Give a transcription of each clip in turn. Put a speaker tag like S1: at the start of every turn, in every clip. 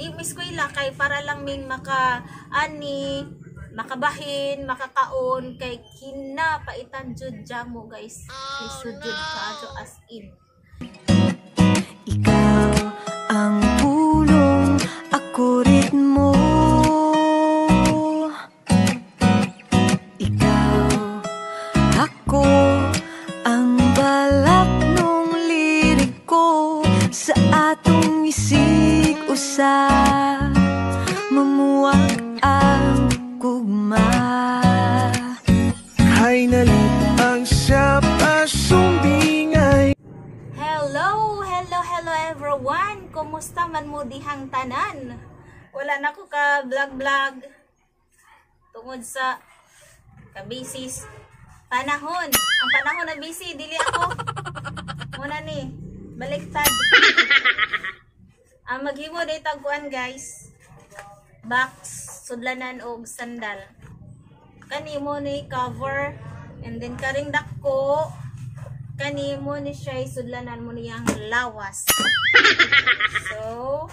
S1: di mo eskwela kay para lang ming maka ani makabahin, makakaon kay kina paitan jud jamo guys. Lisod jud kaadyo as in.
S2: Ikaw ang pulong, ako ritmo
S1: tanan? Wala na ko ka vlog-vlog tungod sa kabisis panahon. Ang panahon na busy, dili ako. Muna ni, baliktad. Ang maghimo day tagkuan guys. Box, sudlanan og sandal. Kani mo ni cover and then karing dako kani mo ni siya sudlanan mo niyang lawas. so,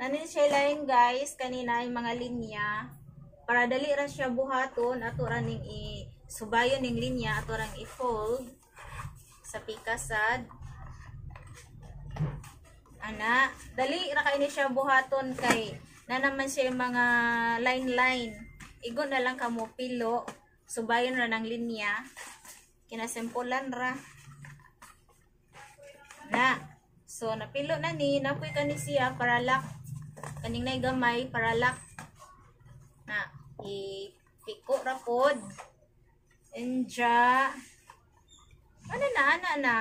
S1: nanin siya lain guys, kanina yung mga linya para dali ra siya buhaton ato ra ning i subayon ning linya ato rang i-fold sa pikasad. Ana, dali ra kay ni siya buhaton kay na naman siya yung mga line-line. Igo na lang kamo pilo, subayon ra ng linya. Kinasempulan ra na. So, napilo na ni, napoy ka ni siya para lock. Kaning na gamay para lock. Na, ipiko ra pod. Enja. Ano na, ana na.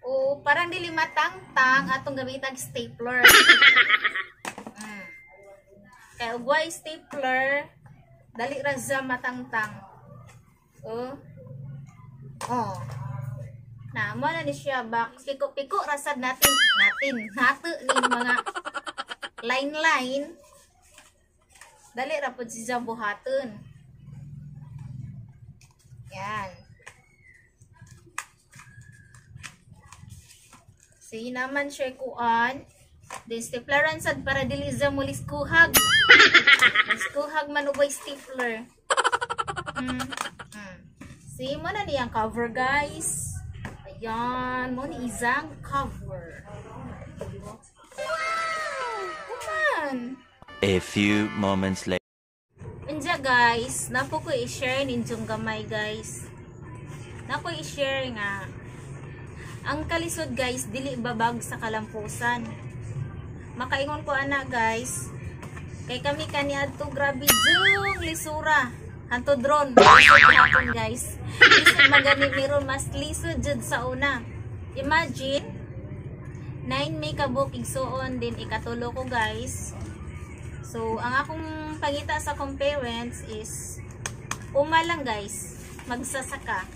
S1: O, parang dili matangtang atong gamitag stapler. mm. Kaya ugway stapler, dali ra sa matangtang. Oh. Oh. Na, mo na ni siya bak. Piko-piko rasad natin. Natin. Nato ni mga line-line. Dali ra po siya. Yan. Sige naman siya kuan. Then stapleran sad para dili mulis kuhag. Mulis kuhag man ubay stapler. Hmm. Hmm. See mo na niyang cover guys. Ayan, mo ni isang cover. Kuman!
S3: A few moments later.
S1: Anja guys, napo ko i-share ninyong gamay guys. Napo i-share nga. Ang kalisod guys, dili babag sa kalampusan. Makaingon ko ana guys. Kay kami kaniadto grabe jung lisura. Hanto drone. Hapon guys. Lisod magani meron mas lisod jud sa una. Imagine 9 may kabuk igsuon din ikatulo ko guys. So, ang akong pangita sa akong parents is uma lang guys, magsasaka.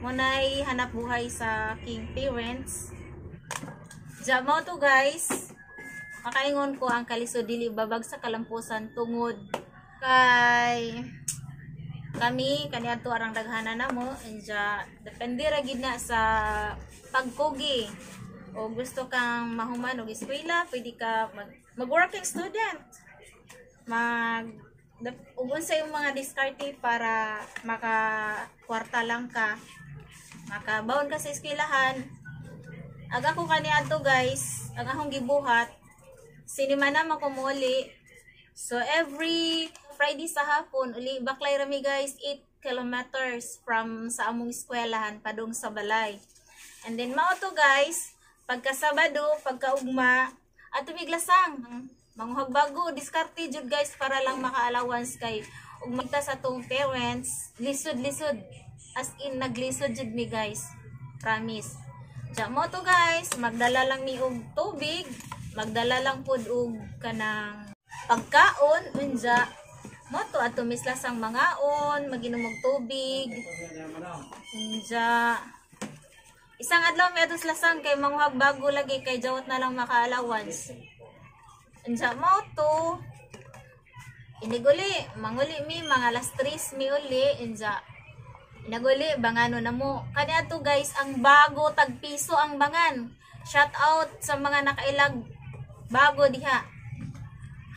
S1: Muna'y hanap buhay sa king parents. Jamo to guys. Makaingon ko ang kalisod dili babag sa kalampusan tungod kay kami kaniadto arang daghana na mo enja depende ra gid na sa pagkugi o gusto kang mahuman og eskwela pwede ka mag, mag working student. Mag ug unsa yung mga diskarte para maka kwarta lang ka. Makabaon ka sa eskwelahan. Aga ko kaniadto guys. Ang akong gibuhat sinima na makumuli so every Friday sa hapon, uli baklay rami guys, 8 kilometers from sa among eskwelahan padung sa balay. And then mao to guys, pagka Sabado, pagka ugma, at tumiglasang manguhag bago diskarte jud guys para lang maka-allowance kay ug magta sa tong parents, lisod-lisod. As in naglisod jud mi guys. Promise. Ja mo to guys, magdala lang mi og tubig, magdala lang pud og kanang pagkaon unja moto ato mislas ang mangaon maginom og tubig unja isang adlaw may atos lasang kay manguhag bago lagi kay jawat na lang maka-allowance unja moto iniguli manguli mi mga alas 3 mi uli unja Inaguli, bangano na mo. Kanya to guys, ang bago, tagpiso ang bangan. Shout out sa mga nakailag bago diha.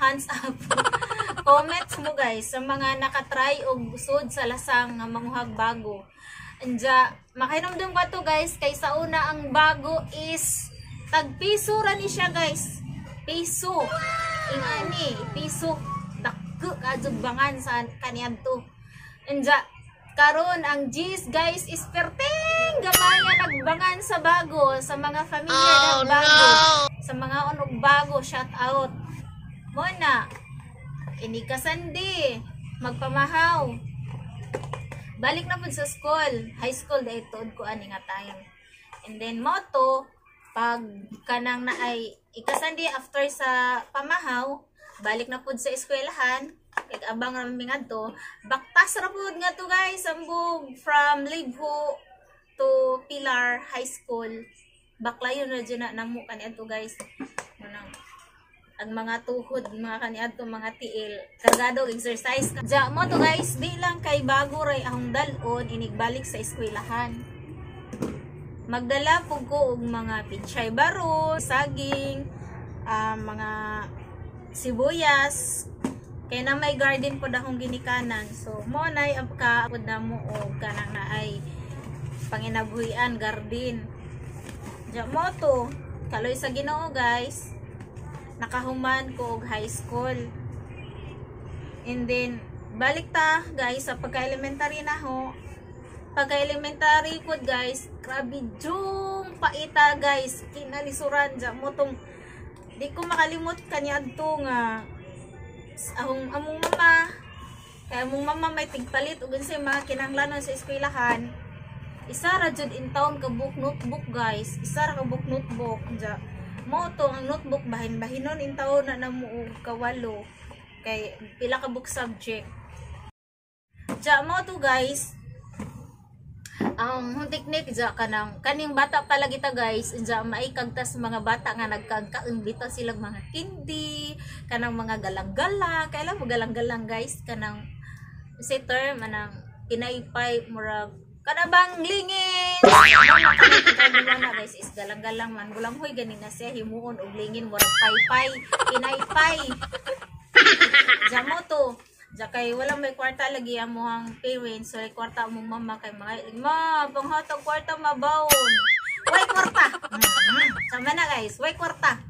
S1: hands up. Comments mo guys sa mga nakatry og usod sa lasang nga manguhag bago. Anja, makinomdom ko to guys kay sa una ang bago is tagpiso ra ni siya guys. Piso. Ingani, piso. Dakko kadugbangan sa kaniyan to. Anja, karon ang G's guys is perteng gamaya nagbangan sa bago sa mga familiar ng bago sa mga unog bago shout out mo na ini kasandi magpamahaw balik na pud sa school. High school dahil tuod ko ani nga time. And then moto pag kanang na ay ikasandi after sa pamahaw balik na pud sa eskwelahan. Kay abang ra mi ngadto baktas ra pud nga to guys ambog from Libho to Pilar High School. Baklayon na dyan na namo kaniadto guys. Manang ang mga tuhod mga kaniadto mga tiil kargado og exercise. Ja mo to guys di lang kay bago ray akong dalon inigbalik sa eskwelahan. Magdala pug ko og mga pichay baro saging ah, mga sibuyas. Kay na may garden po akong ginikanan. So mo na ang kaapod na mo og kanang na ay panginabuhian garden. Ja mo to kaloy sa Ginoo guys nakahuman ko high school. And then balik ta guys sa pagka elementary na ho. Pagka elementary po guys grabe jung paita guys kinalisuran ja mo tong di ko makalimot kanya adto nga ahong among mama kaya among mama may tigpalit ug unsay mga kinahanglanon sa eskwelahan. Isa ra jud in town ka book notebook guys. Isa ra ka book notebook ja mo to ang notebook bahin bahinon in taon na namo kawalo. Kay pila ka book subject. Ja mo to guys. Ang um, technique ja kanang kaning bata pa lagi ta guys ja maikagta sa mga bata nga nagkagkaimbita sila mga kindi kanang mga galang-galang kailan mo galang-galang guys? Kanang say term anang pinaypay murag kada bang lingin na guys is galang-galang man. Gulang hoy ganin na siya himuon og lingin murag paypay pinaypay. Jamo to. Ja kay wala may kwarta lagi amo ang parents so kwarta mo mama kay mga ma panghatag kwarta mabawon way kwarta! Mm sama na guys. Way kwarta.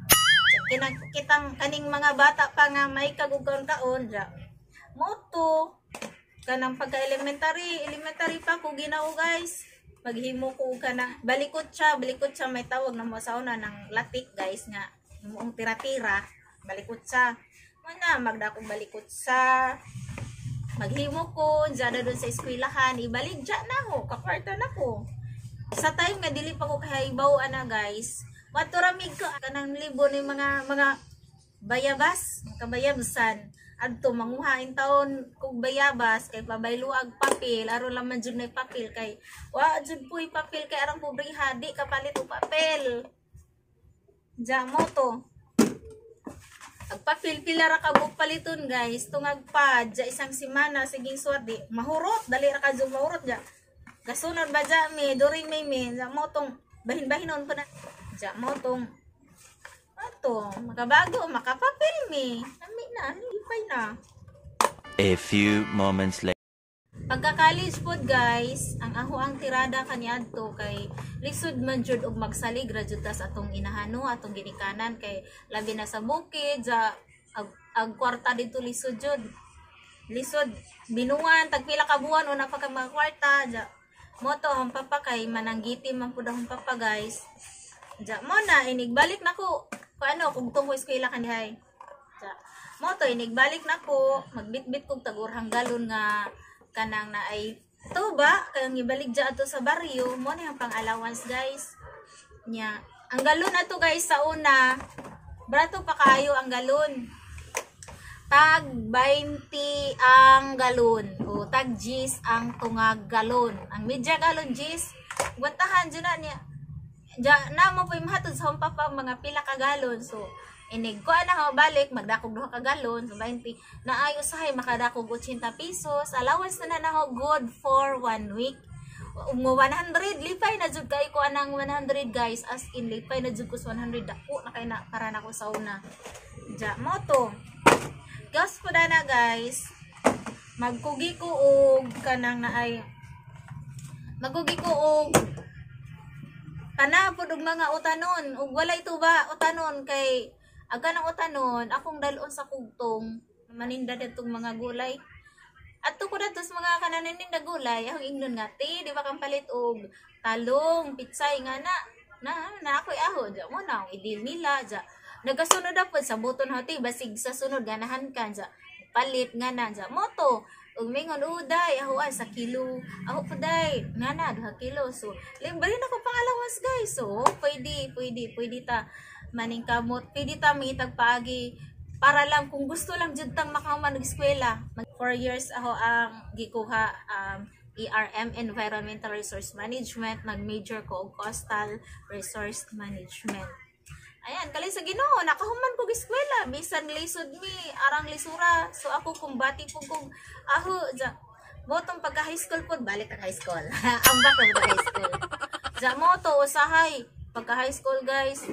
S1: Kinang kitang kaning mga bata pa nga may kagugon kaon ja moto kanang pagka elementary pa ko ginao guys. Maghimo ko kana balikot siya balikot siya may tawag na mo sa una ng latik guys nga muong tira-tira. Balikot siya. Na magdako balikot sa maghimo ko dyan doon sa eskwelahan. Ibalik dyan na ho kakwarta na ko sa time nga dili pa ko kahaibaw ana guys. Maturamig ko kanang libo ni mga mga bayabas kabayabsan adto manguhain taon kog bayabas kay pabayluag papel aron lang man jud nay papel kay wa jud puy papel kay arang pobreng hadi kapalit og papel. Dya mo to. Agpapil pila ra ka bug paliton guys tungag pa ja isang semana siging swadi mahurot dali ra ka jud mahurot ja gasunod ba ja mi during may mi ja mo tong bahin bahinon ko na ja mo tong ato makabago makapapil mi nami na lipay na
S3: A few moments later.
S1: Pagka-college pod guys, ang aho ang tirada kaniadto kay lisod man jud og magsalig ra jud atong inahano, atong ginikanan kay labi na sa bukid, sa ag, ag kwarta dito lisod jud. Lisod binuan tagpila ka buwan una pa ka mga kwarta, ja. Moto ang papa kay mananggiti man pud ang papa guys. Ja mo na inigbalik nako. Ko ano kung tungo eskwela kanihay. Ja. Moto inigbalik nako, magbitbit kog tagurhang galon nga kanang na ay to ba kayong ibalik dyan ato sa baryo. Mo na yung pang allowance guys. Nya. Ang galon ato guys sa una brato pa kayo ang galon. Tag 20 ang galon. O tag G's ang tungag galon. Ang media galon G's gwatahan dyan na niya. Dyan na mo po yung mahatod sa humpa pa mga pila ka galon. So inig ko na ako balik magdakog duha ka galon so 20 na ay usahay makadakog 80 pesos. Allowance na na good for one week. Um, 100 lipay na jud kay ko anang 100 guys. As in lipay na jud ko sa 100 dako na kay na para na ko sa una. Ja mo to. Gas po na guys. Magkugi ko og kanang naay. Magkugi ko og panapod og mga utanon. Ug walay tuba utanon kay aga ng utanon akong dalon sa kugtong maninda datong mga gulay. At ko na sa mga kananin na gulay ang ingnon nga ti di ba kang palit og talong pitsay nga na na na ako'y aho ja mo na idil nila ja nagasunod dapat sa buton hati basig sa sunod ganahan ka ja palit nga na ja moto ug mingon uday ako ay sa kilo ako paday nga na duha kilo so limbari na ko pangalawas guys so pwede pwede pwede ta maning kamot. Pwede ta mangitag paagi para lang kung gusto lang jud tang makahuman og eskwela mag 4 years ako ang gikuha um, ERM Environmental Resource Management. Nag major ko og Coastal Resource Management. Ayan, kali sa Ginoo, nakahuman ko eskwela, bisan lisod mi, arang lisura. So ako kung bati po kung aho, ja, motong pagka high school po, balik ka high school. Ang back high school. Ja moto usahay, pagka high school guys,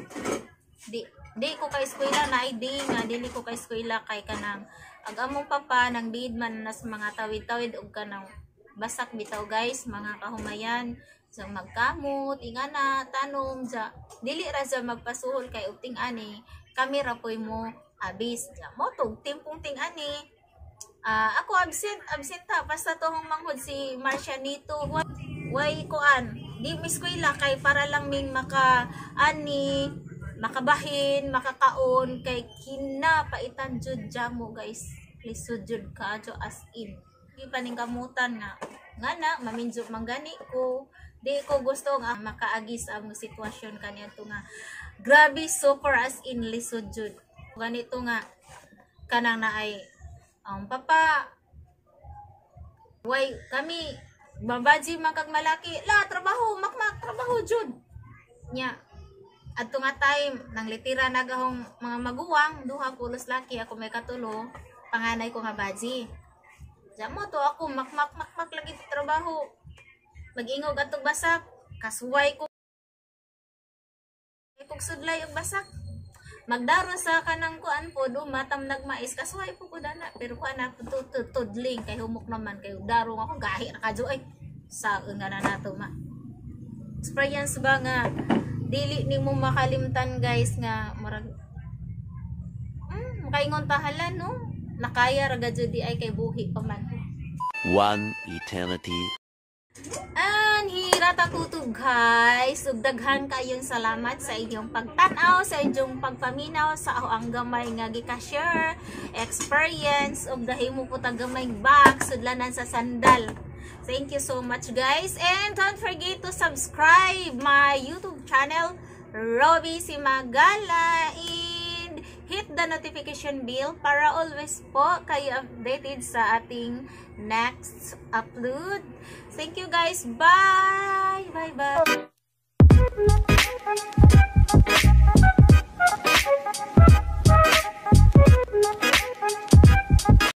S1: di di ko kay eskwela na ID nga dili ko kay eskwela kay kanang ag among papa nang bid man nas mga tawid-tawid og kanang basak bitaw guys mga kahumayan. Sa magkamot ingana tanom sa dili ra sa magpasuhol kay uting ani kami ra poy mo abis. Ja mo tog timpong ting ani Ah, ako absent absent ta basta to hong manghod si Marcia nito. Way kuan di miskwela kay para lang ming maka ani makabahin makakaon kay kinapaitan jud jamo guys. Lisod jud ka jo as in. Di paningkamutan nga nga na maminjo manggani ko. Di ko gusto nga makaagis ang sitwasyon kaniya to nga. Grabe super as in lisod jud. Ganito nga kanang na ay ang papa way kami babaji makag malaki. La trabaho makmak trabaho jud. Nya adto nga time nang litira nagahong mga maguwang duha pulos laki ako may katulo panganay ko nga baji Diyan mo to ako makmak makmak lagi sa trabaho. Magingog atong basak kasuway ko. Kog sudlay basak. Magdaro sa kanang kuan po do matam nagmais kasuway po ko dana. Pero kuan na tud- tud- tudling kay humok naman kay daro ako gahi ra kadyo ay sa nga na nato ma. Experience ba nga dili nimo makalimtan guys nga murag mm, makaingon tahalan no? Nakaya ra gadyo di ay kay buhi pa man.
S3: One eternity.
S1: An hirata kutub guys. Ug daghan kayong salamat sa inyong pagtanaw, sa inyong pagpaminaw sa ako ang gamay nga gika-share, experience. Ug dahimo po ta gamay bag sudlanan sa sandal. Thank you so much guys. And don't forget subscribe my YouTube channel, Robbie Simagala. And hit the notification bell para always po kayo updated sa ating next upload. Thank you guys. Bye! Bye-bye!